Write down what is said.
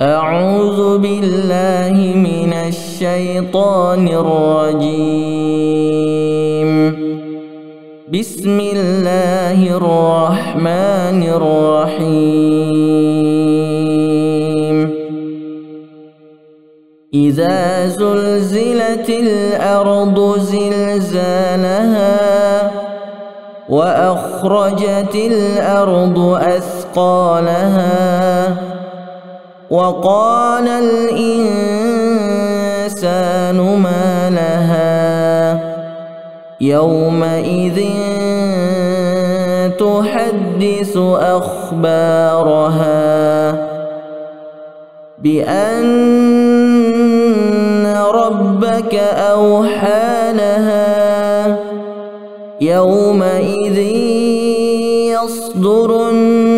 أعوذ بالله من الشيطان الرجيم. بسم الله الرحمن الرحيم. إذا زلزلت الأرض زلزالها وأخرجت الأرض أثقالها وقال الإنسان ما لها يومئذ تحدث أخبارها بأن ربك أوحى لها يومئذ يصدر الناس